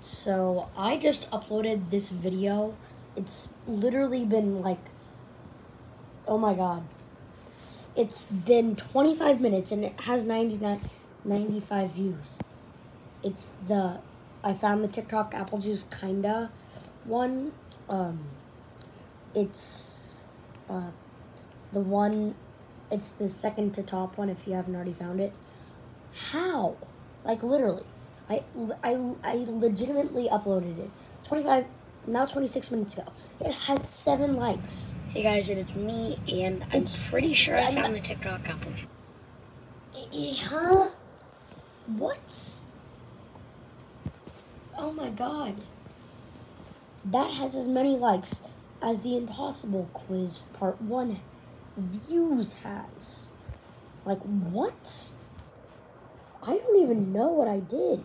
So I just uploaded this video. It's literally been like, oh my god. It's been 25 minutes and it has 99, 95 views. It's the, I found the TikTok apple juice kinda one. Um, it's uh, the one, it's the second to top one if you haven't already found it. How? Like literally. I, I, I legitimately uploaded it. 25, now 26 minutes ago. It has seven likes. Hey guys, it is me, and I'm It's- pretty sure I I'm found the TikTok apple. juice. Eh, Huh? What? Oh my god. That has as many likes as the Impossible Quiz Part 1 views has. Like, what? I don't even know what I did.